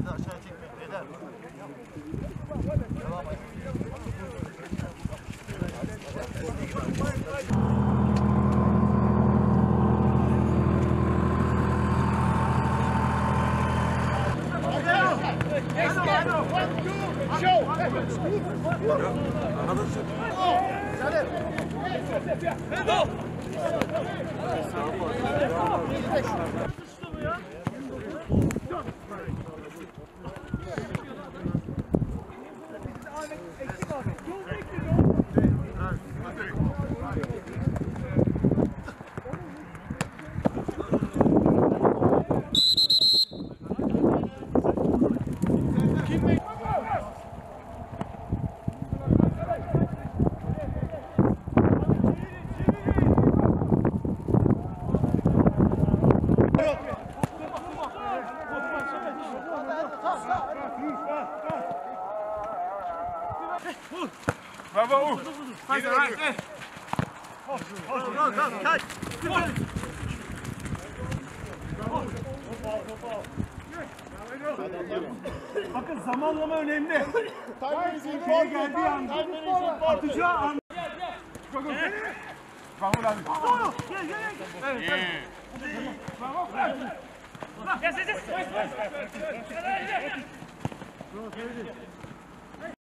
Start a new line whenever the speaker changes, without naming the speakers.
Elini aşağı çekmek. Let's go! Hadi. Hadi.
Bravo! Bakın zamanlama önemli. Şeye geldiği anda, atacağı anda. Bravo lan. İyi.
Yes, yes, yes. Here it is.